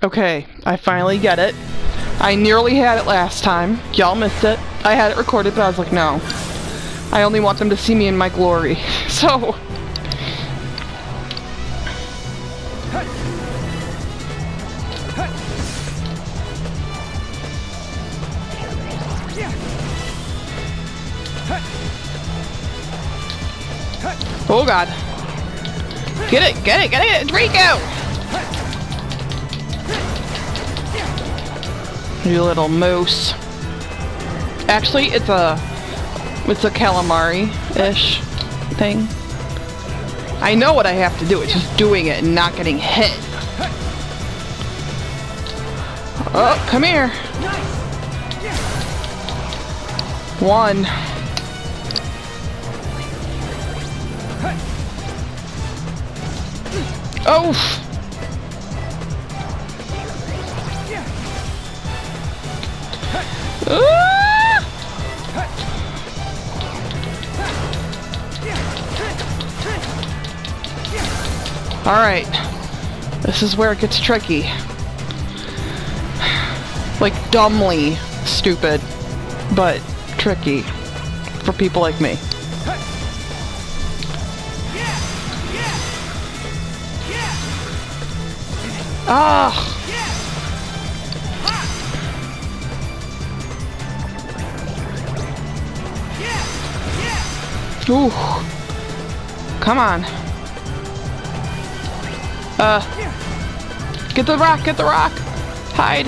Okay, I finally get it. I nearly had it last time. Y'all missed it. I had it recorded, but I was like, no. I only want them to see me in my glory. So... Oh god. Get it, get it, get it, Riku! You little moose. Actually, it's a... It's a calamari-ish thing. I know what I have to do, it's just doing it and not getting hit. Oh, come here. One. Oh! Alright. This is where it gets tricky. Like, dumbly stupid, but tricky for people like me. Ah! Ooh. Come on. Uh. Get the rock, get the rock! Hide.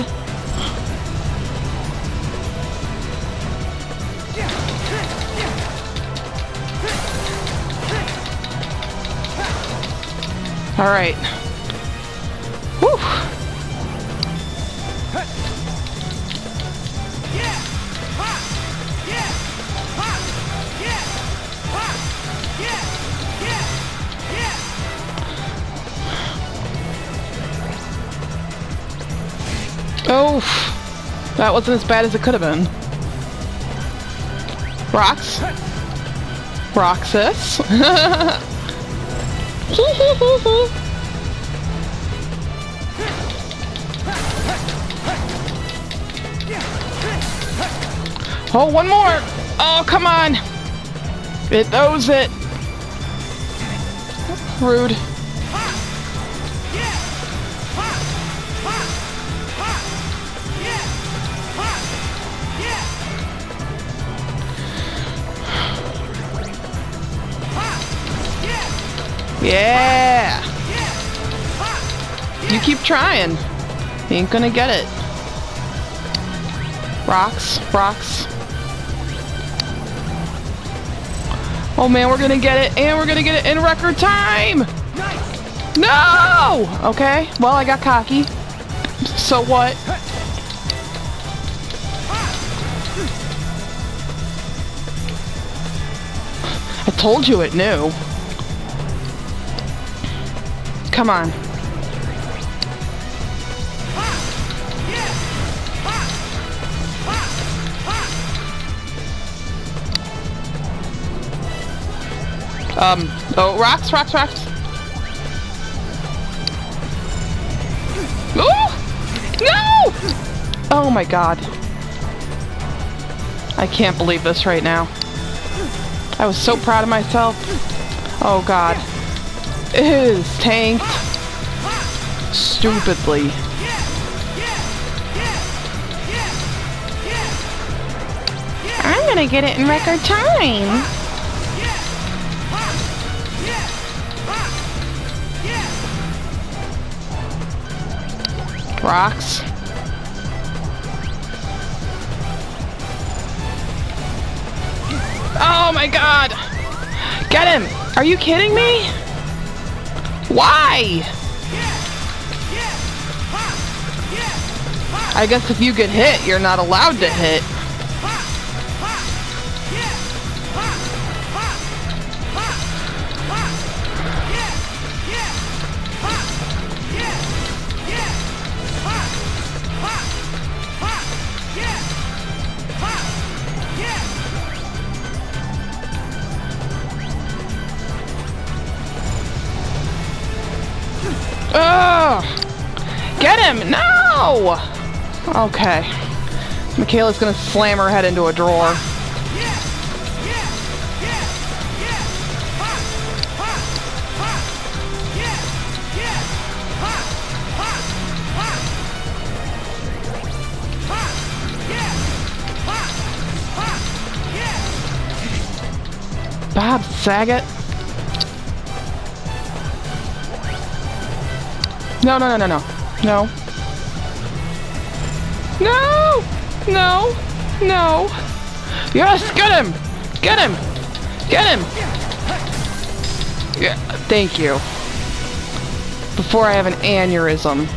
Alright. That wasn't as bad as it could have been. Rocks. Roxas. oh, one more! Oh, come on! It knows it. Rude. Yeah! You keep trying. You ain't gonna get it. Rocks, rocks. Oh man, we're gonna get it, and we're gonna get it in record time! No! Okay, well I got cocky. So what? I told you it knew. Come on. Um, oh, rocks, rocks, rocks. Oh! No! Oh my god. I can't believe this right now. I was so proud of myself. Oh god. Is tanked. Stupidly. I'm gonna get it in record time. Rocks. Oh my god! Get him! Are you kidding me? Why? I guess if you get hit, you're not allowed to hit. Okay. Michaela's gonna slam her head into a drawer. Bob Saget. No, no, no, no, no. No. No! No! No! Yes! Get him! Get him! Get him! Yeah, thank you. Before I have an aneurysm.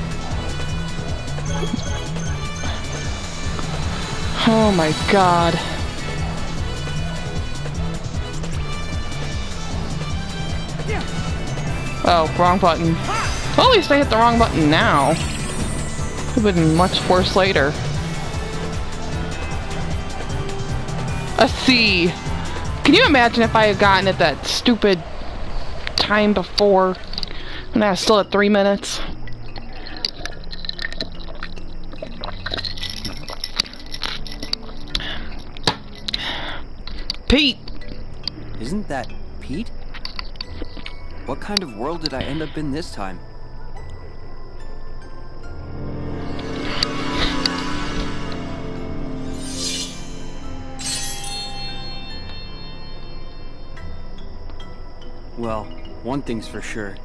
Oh my god. Oh, wrong button. Well, at least I hit the wrong button now. Been much worse later. A C. Can you imagine if I had gotten it that stupid time before and I still at three minutes? Pete! Isn't that Pete? What kind of world did I end up in this time? Well, one thing's for sure.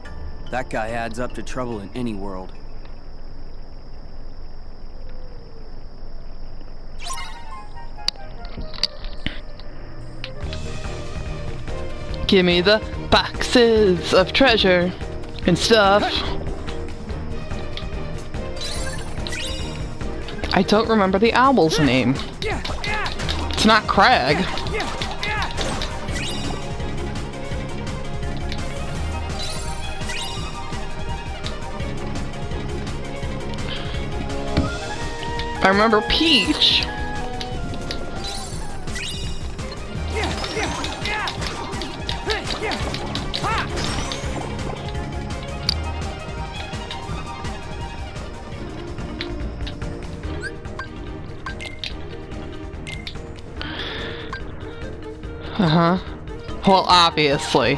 That guy adds up to trouble in any world. Give me the boxes of treasure and stuff. I don't remember the owl's name. It's not Craig. I remember Peach. Uh-huh. Well, obviously.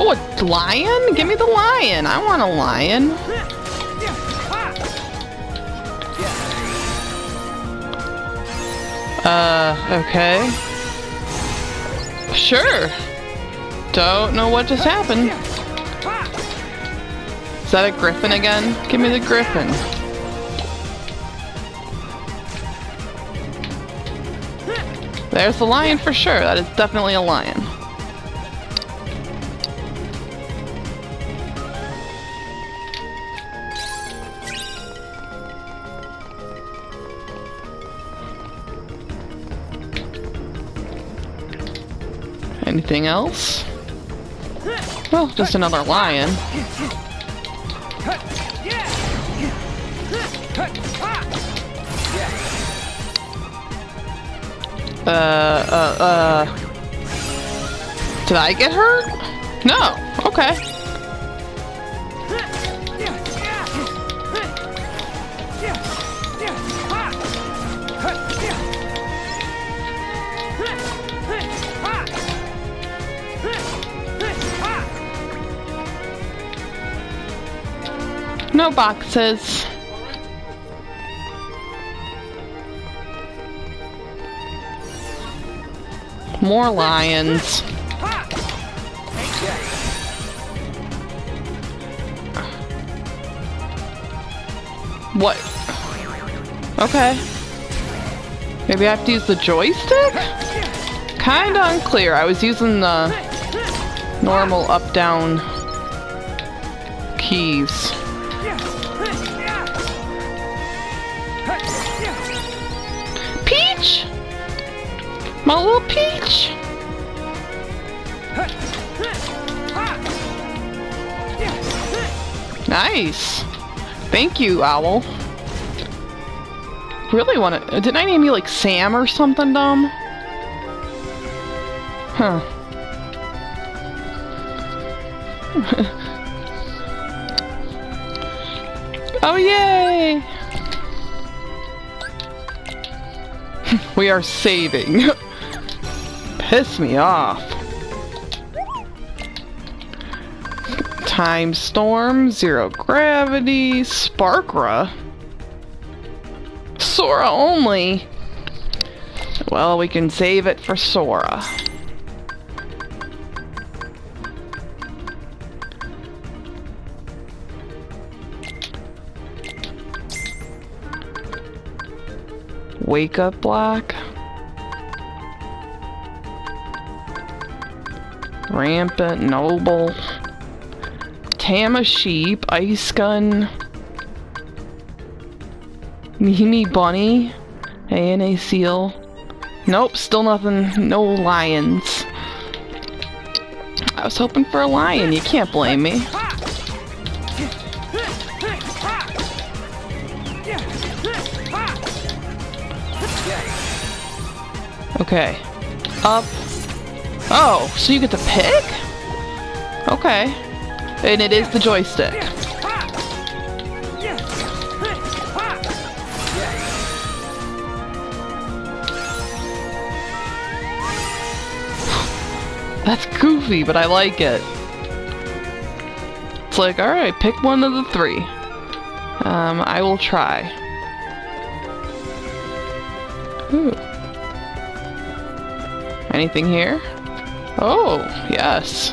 Oh, a lion? Give me the lion. I want a lion. Uh, okay. Sure. Don't know what just happened. Is that a griffin again? Give me the griffin. There's the lion for sure. That is definitely a lion. Anything else? Well, just another lion. Uh, uh, uh. Did I get hurt? No. Okay. No boxes. More lions. What? Okay. Maybe I have to use the joystick? Kinda unclear. I was using the normal up-down keys. My little Peach! Nice. Thank you, Owl. Really want to... Didn't I name you like Sam or something dumb? Huh. oh, yay! we are saving. Piss me off. Time Storm, Zero Gravity, Sparkra. Sora only. Well, we can save it for Sora. Wake up block. Rampant Noble. Tama Sheep, Ice Gun. Mimi Bunny, ANA Seal. Nope, still nothing. No lions. I was hoping for a lion, you can't blame me. Okay. Up. Oh, so you get to pick? Okay. And it is the joystick. That's goofy, but I like it. It's like, alright, pick one of the three. Um, I will try. Ooh. Anything here? Oh, yes.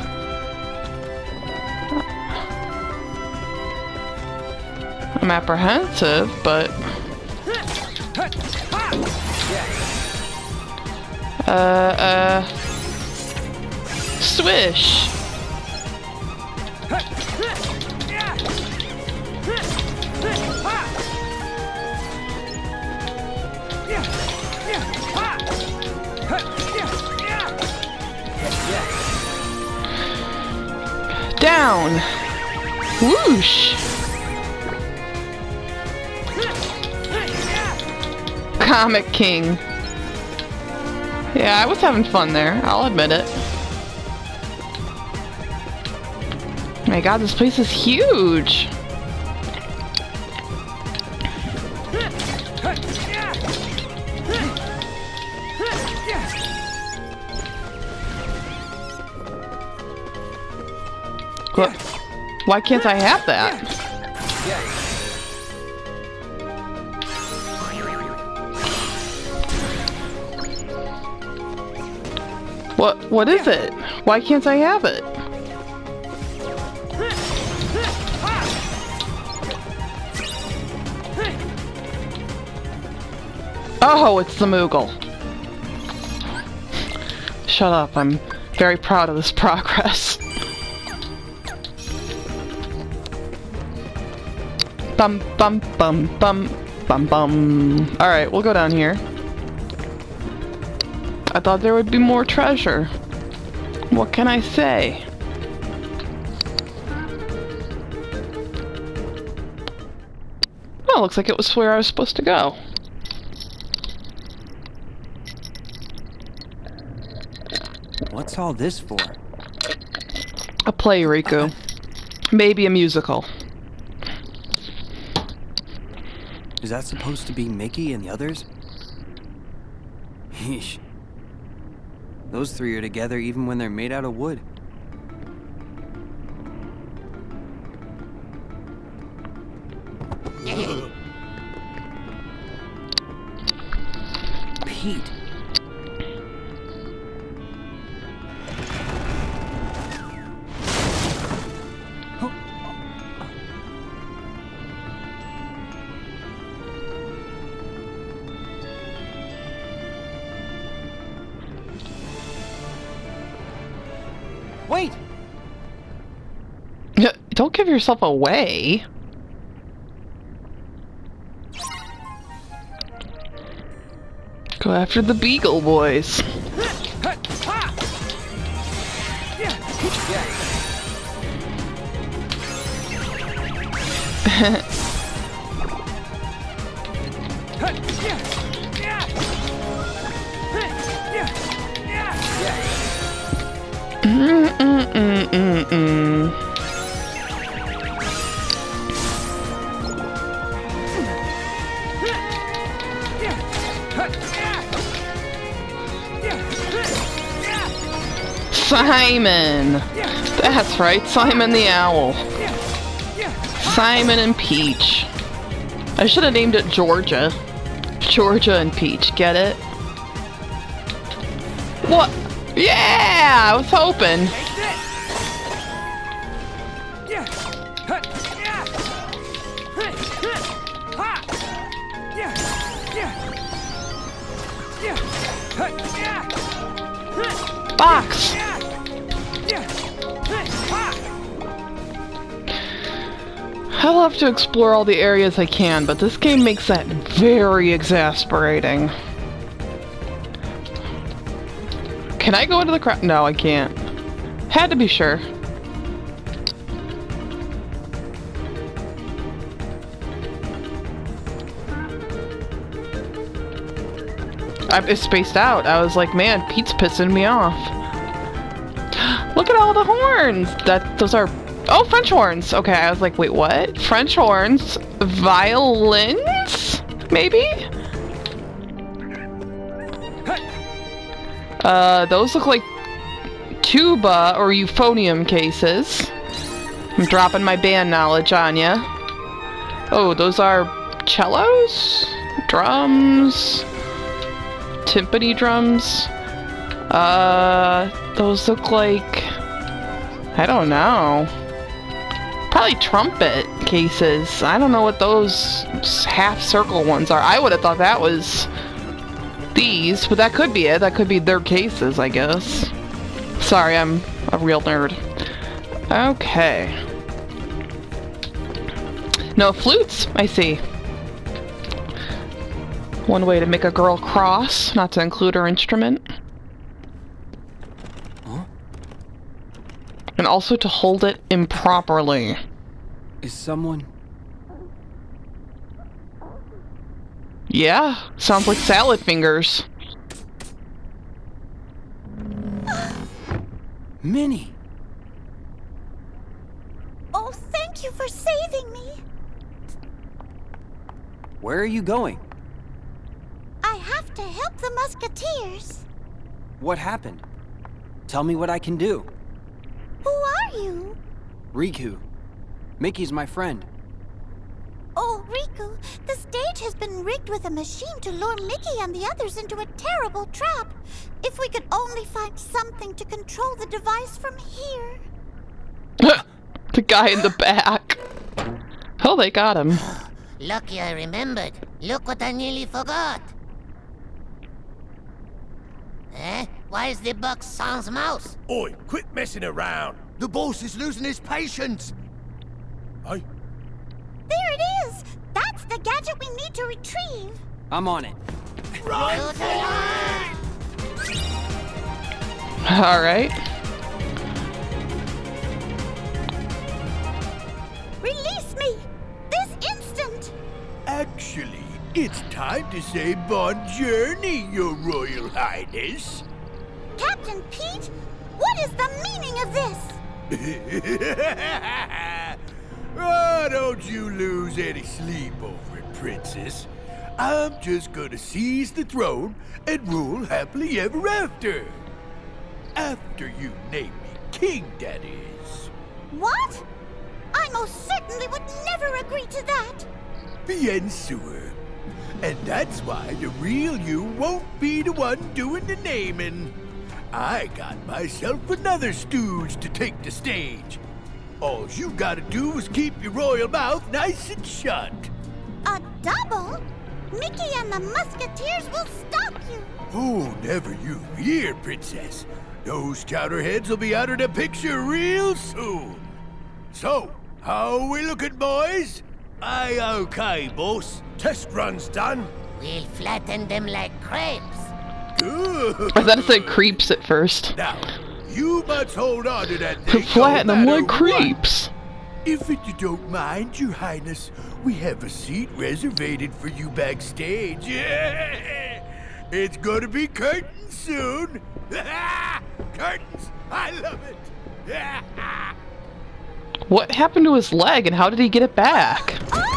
I'm apprehensive, but... Uh, uh... Swish! Down! Whoosh! Comic King. Yeah, I was having fun there, I'll admit it. My god, this place is huge! Why can't I have that? What? What is it? Why can't I have it? Oh, it's the Moogle. Shut up, I'm very proud of this progress. Bum bum bum bum bum bum. Alright, we'll go down here. I thought there would be more treasure. What can I say? Well, looks like it was where I was supposed to go. What's all this for? A play, Riku. Maybe a musical. Is that supposed to be Mickey and the others? Yeesh. Those three are together even when they're made out of wood. Pete. Don't give yourself away. Go after the Beagle Boys. Simon! That's right, Simon the Owl. Simon and Peach. I should have named it Georgia. Georgia and Peach, get it? What? Yeah! I was hoping. Box! I love to explore all the areas I can, but this game makes that very exasperating. Can I go into the crowd? No, I can't. Had to be sure. I spaced out. I was like, man, Pete's pissing me off. Look at all the horns! That those are Oh, French horns. Okay, I was like, wait, what? French horns? Violins? Maybe? Uh, those look like tuba or euphonium cases. I'm dropping my band knowledge on ya. Oh, those are cellos? Drums? Timpani drums? Uh, those look like... I don't know. Probably trumpet cases. I don't know what those half circle ones are. I would have thought that was these, but that could be it. That could be their cases, I guess. Sorry, I'm a real nerd. Okay. No flutes, I see. One way to make a girl cross, not to include her instrument. And also to hold it improperly. Is someone... Yeah, sounds like salad fingers. Minnie! Oh, thank you for saving me. Where are you going? I have to help the Musketeers. What happened? Tell me what I can do. Who are you? Riku. Mickey's my friend. Oh, Riku, the stage has been rigged with a machine to lure Mickey and the others into a terrible trap. If we could only find something to control the device from here. the guy in the back. Oh, they got him. Lucky I remembered. Look what I nearly forgot. Eh? Why is the box sans mouse? Oi, quit messing around. The boss is losing his patience. Hey, There it is! That's the gadget we need to retrieve. I'm on it. Alright. Release me! This instant! actually, it's time to say bon journey, your royal highness. Pete, what is the meaning of this? oh, don't you lose any sleep over it, princess. I'm just gonna seize the throne and rule happily ever after. After you name me king, that is. What? I most certainly would never agree to that. Bien sûr. And that's why the real you won't be the one doing the naming. I got myself another stooge to take the stage. All you gotta do is keep your royal mouth nice and shut. A double? Mickey and the Musketeers will stop you. Oh, never you fear, princess. Those chowderheads will be out of the picture real soon. So, how we looking, boys? Aye, okay, boss. Test run's done. We'll flatten them like crepes. Good. I thought it said creeps at first. Now, you must hold on to that thing. Flatten no them like what. creeps. If it you don't mind, Your Highness, we have a seat reserved for you backstage. It's gonna be curtains soon. curtains! I love it. What happened to his leg and how did he get it back? Ah!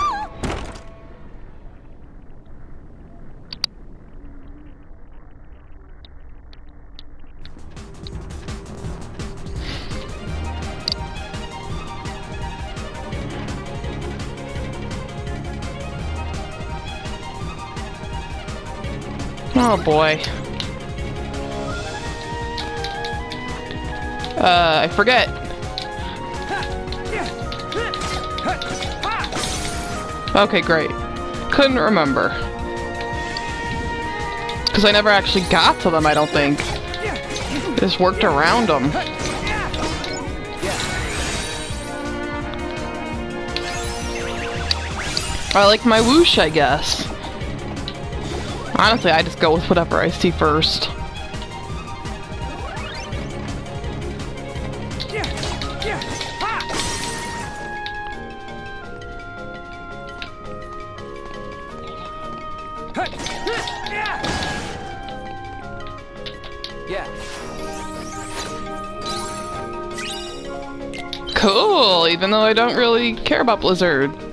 Oh! Boy. Uh, I forget. Okay, great. Couldn't remember. Because I never actually got to them, I don't think. Just worked around them. I like my whoosh, I guess. Honestly, I just go with whatever I see first. Cool, even though I don't really care about Blizzard.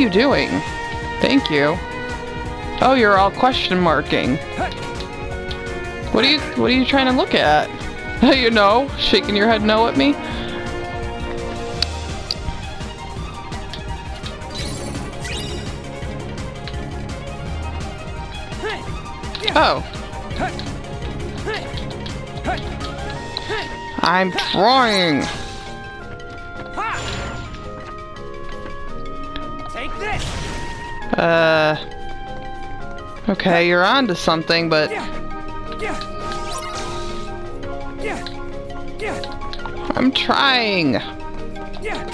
You doing? Thank you. Oh, you're all question marking. What are you what are you trying to look at? you know, shaking your head no at me? Oh. I'm trying. Uh. Okay, you're on to something, but Yeah! Yeah! Yeah! I'm trying. Yeah!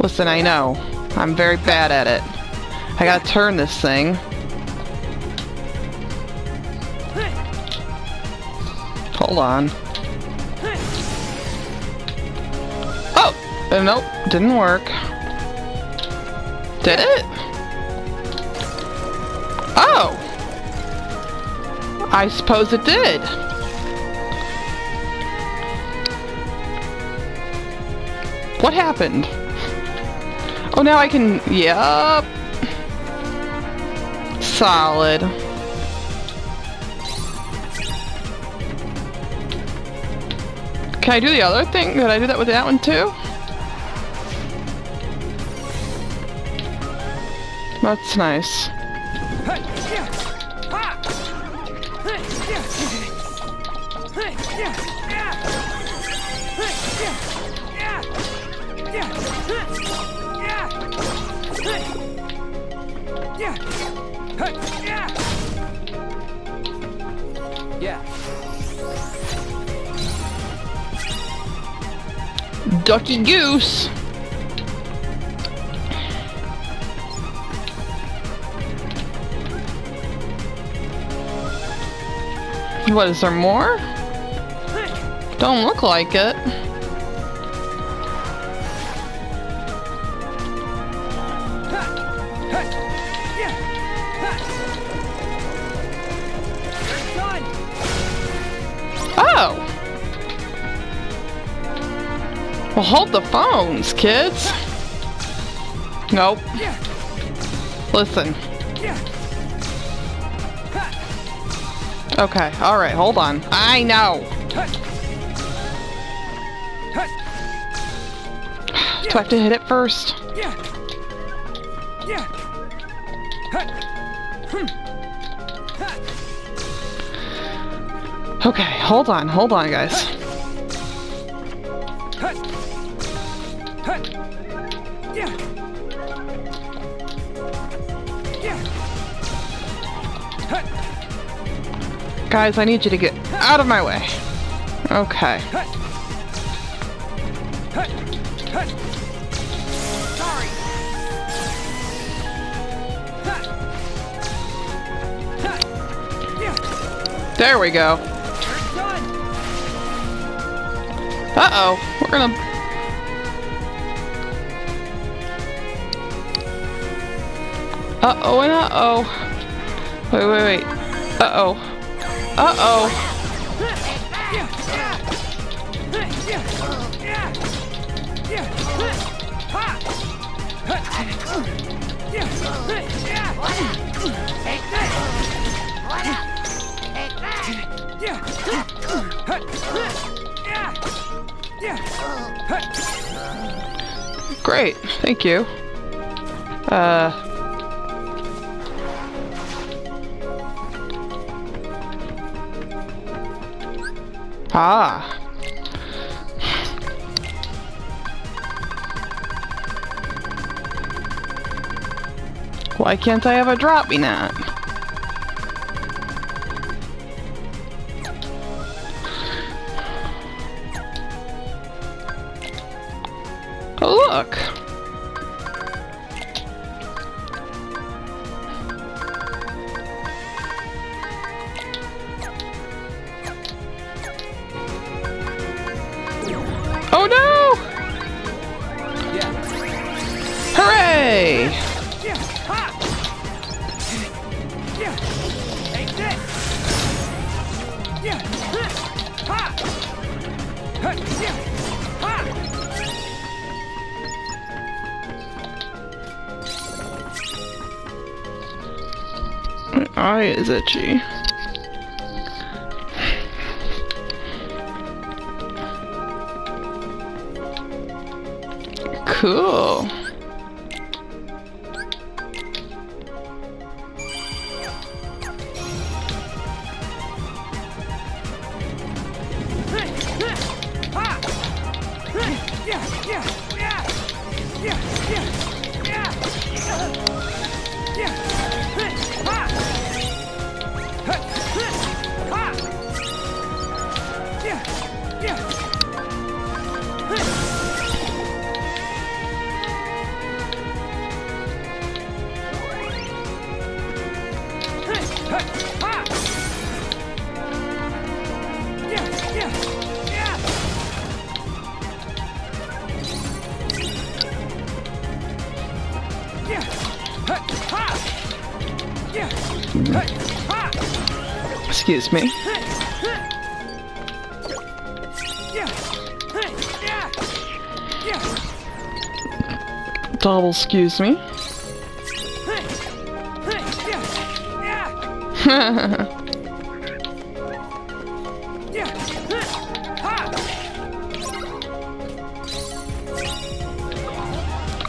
Listen, I know. I'm very bad at it. I gotta turn this thing. Hold on. Oh! Uh, nope, didn't work. Did it? Oh! I suppose it did. What happened? Oh, now I can... Yup. Solid. Can I do the other thing? Did I do that with that one too? That's nice. Yeah. Ducky Goose! What, is there more? Don't look like it. Oh! Well, hold the phones, kids. Nope. Listen. Okay, alright, hold on. I know! Do I have to hit it first? Yeah. Yeah. Okay, hold on, hold on, guys. Yeah. Yeah. Guys, I need you to get out of my way. Okay. There we go. Uh-oh. We're gonna... Uh-oh and uh-oh. Wait, wait, wait. Uh-oh. Uh-oh. Great. Thank you. Uh... Ah. Why can't I have a Drop-Me-Not? Is itchy. Excuse me. Double excuse me.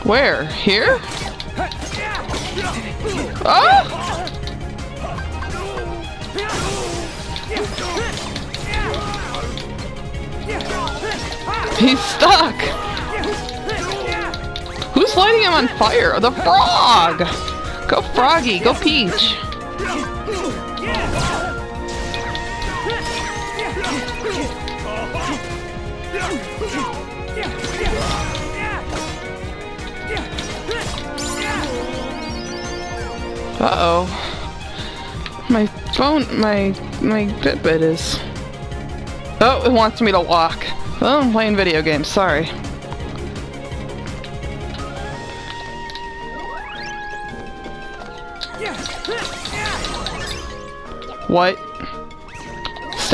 Where? Here? The frog! Go Froggy, go Peach! Uh-oh. My phone, my, my Fitbit is... Oh, it wants me to walk. Oh, I'm playing video games, sorry.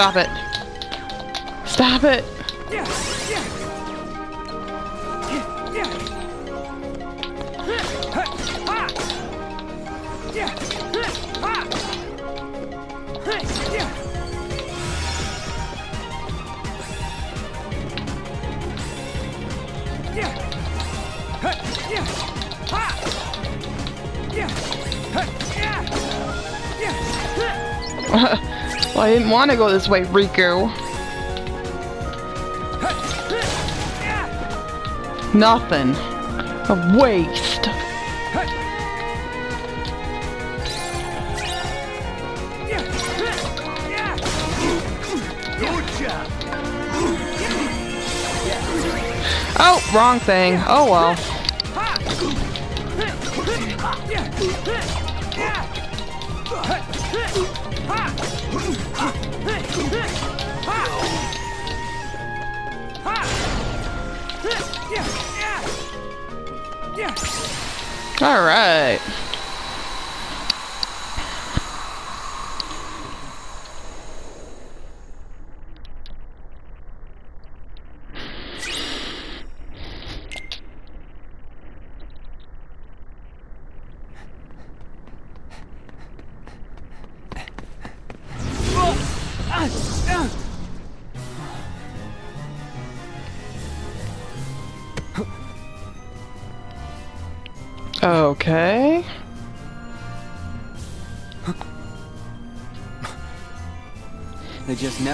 Stop it. Stop it. I didn't want to go this way, Riku. Nothing. A waste. Oh, wrong thing. Oh well. All right.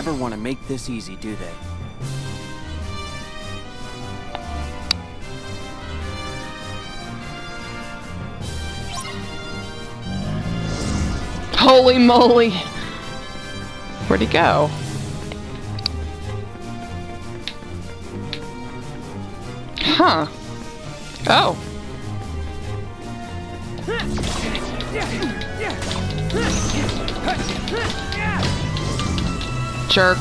Never want to make this easy, do they? Holy moly. Where'd he go? Huh. Oh. Jerk.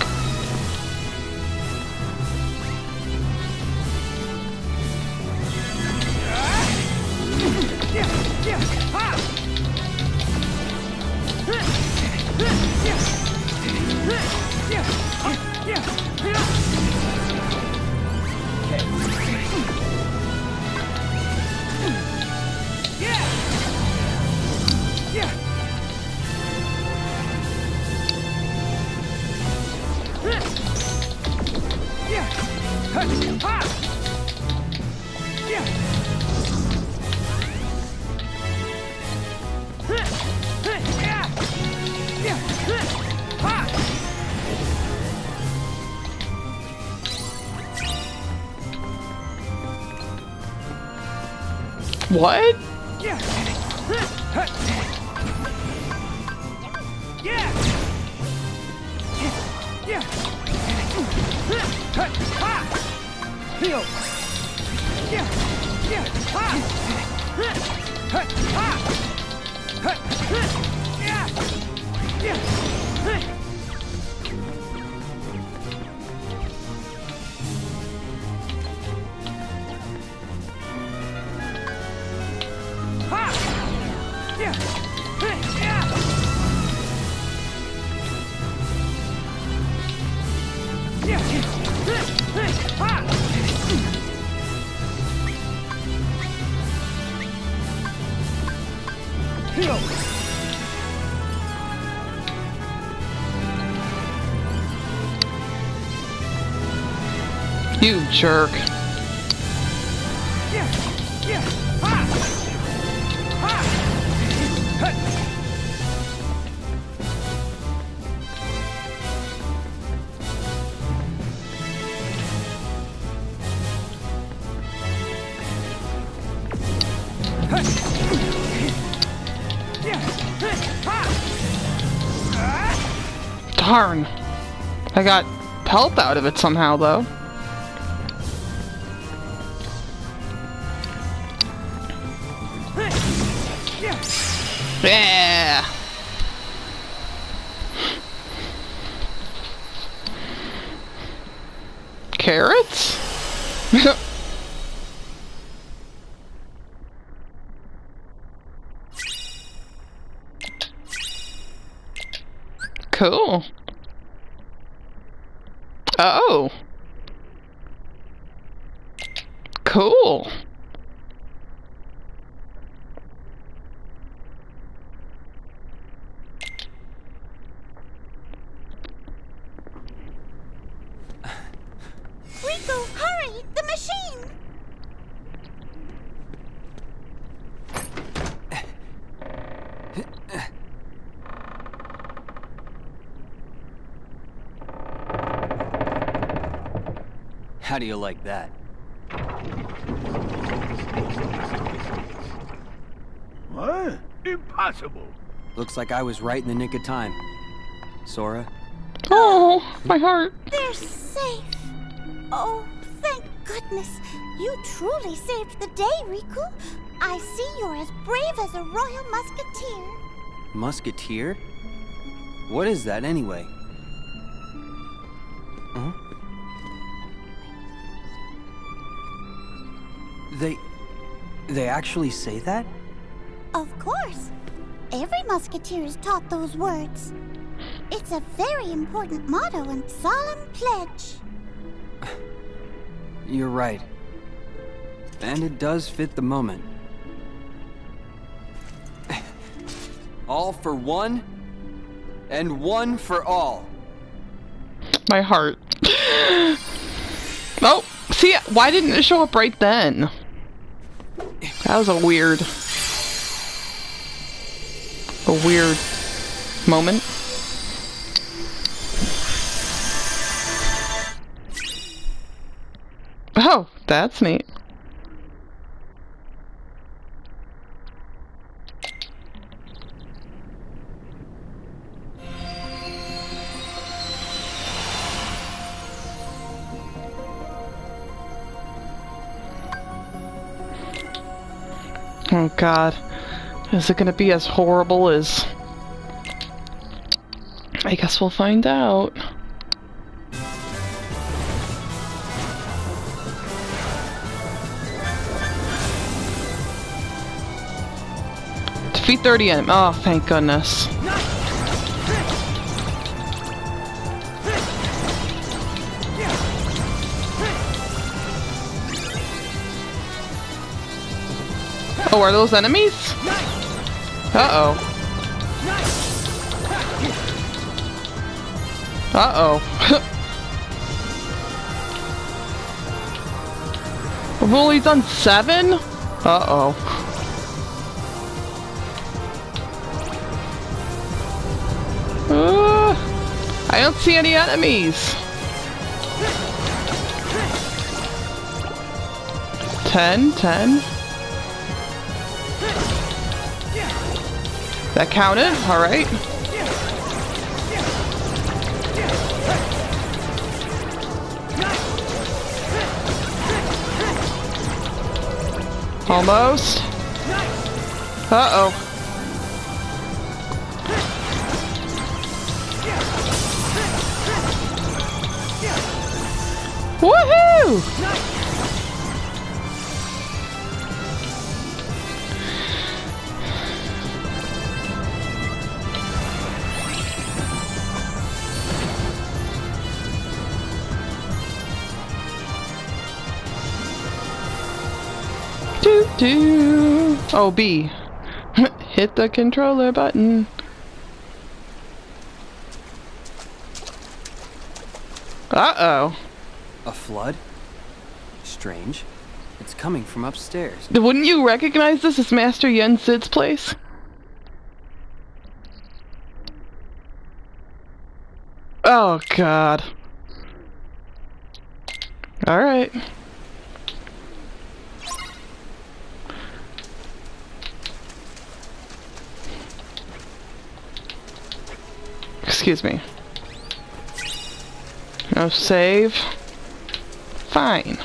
What? はっ。はっはっ You jerk. Darn. I got health out of it somehow, though. Carrots? cool. Oh. Cool. Riku, hurry! The machine! How do you like that? What? Impossible. Looks like I was right in the nick of time. Sora? Oh, my heart. They're safe. Oh, thank goodness, you truly saved the day, Riku. I see you're as brave as a royal musketeer. Musketeer? What is that anyway? They. They actually say that? Of course. Every musketeer is taught those words. It's a very important motto and solemn pledge. You're right. And it does fit the moment. all for one, and one for all. My heart. oh, see, why didn't it show up right then? That was a weird, a weird moment. Oh, that's neat. God. Is it gonna be as horrible as... I guess we'll find out. Defeat 30 enemies. Oh, thank goodness. Oh, are those enemies? Uh-oh. Uh-oh. We've only done seven? Uh-oh. Uh, I don't see any enemies. Ten, ten. That counted? Alright. Almost. Uh-oh. Do. Oh, B. Hit the controller button. Uh-oh. A flood? Strange. It's coming from upstairs. Wouldn't you recognize this as Master Yen Sid's place? Oh, God. Alright. Excuse me. No save. Fine.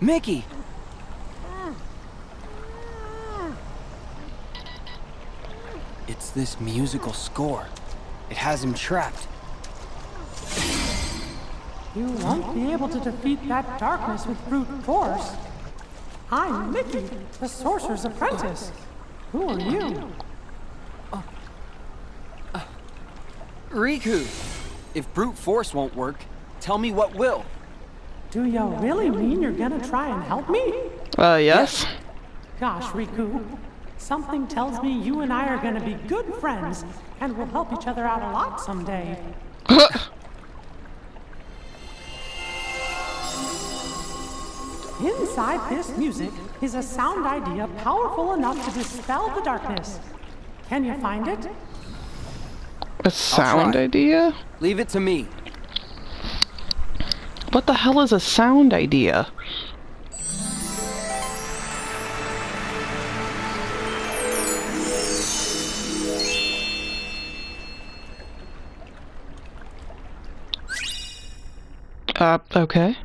Mickey! It's this musical score. It has him trapped. You won't be able to defeat that darkness with brute force. I'm Mickey, the sorcerer's apprentice. Who are you? Riku! If brute force won't work, tell me what will. Do you really mean you're gonna try and help me? Uh, yes? Gosh, Riku. Something tells me you and I are gonna be good friends and we'll help each other out a lot someday. Inside this music is a sound idea powerful enough to dispel the darkness. Can you find it? A sound idea? Leave it to me. What the hell is a sound idea? Uh, okay.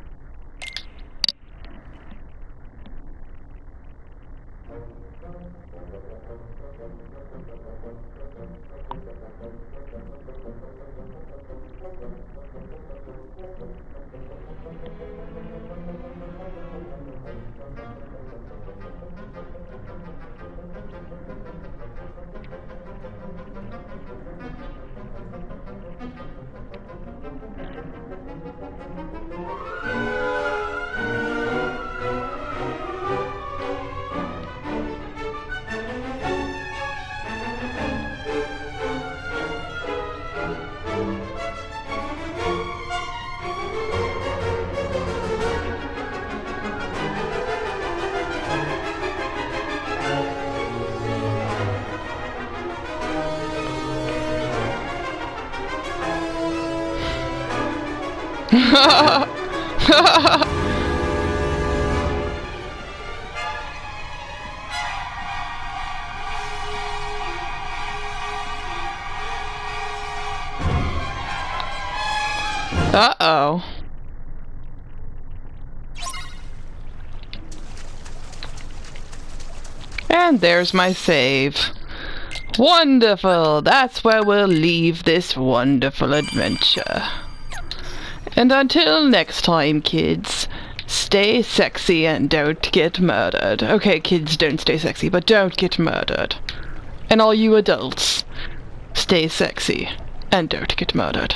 Uh-oh. And there's my save. Wonderful! That's where we'll leave this wonderful adventure. And until next time, kids, stay sexy and don't get murdered. Okay, kids, don't stay sexy, but don't get murdered. And all you adults, stay sexy and don't get murdered.